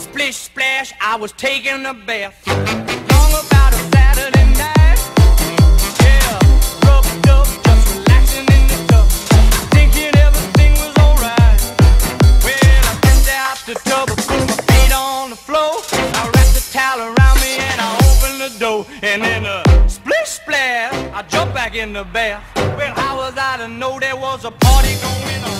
Splish splash, I was taking a bath. Long about a Saturday night. Yeah, rubbed up, just relaxing in the tub. Thinking everything was alright. Well, I stepped out the tub, put my feet on the floor. I wrapped the towel around me and I opened the door. And then a splish splash, I jumped back in the bath. Well, how was I to know there was a party going on?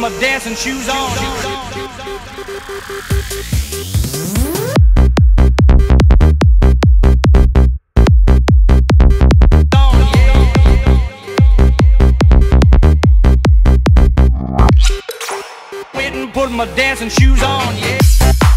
my dancing shoes on. Put my dancing shoes on, yeah.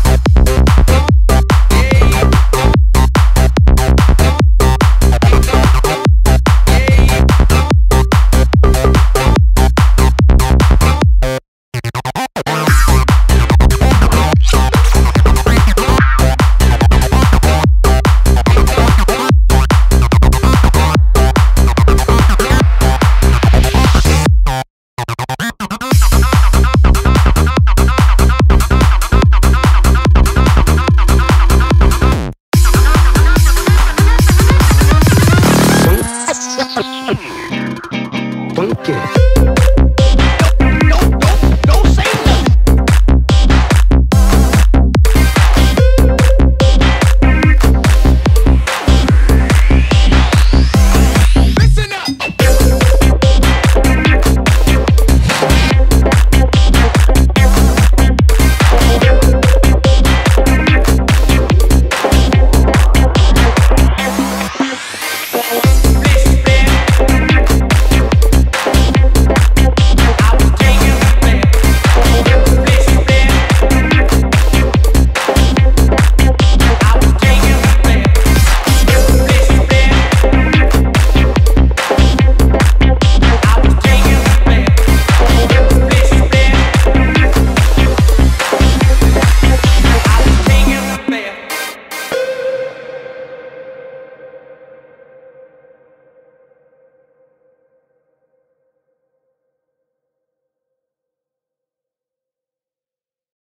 Funky.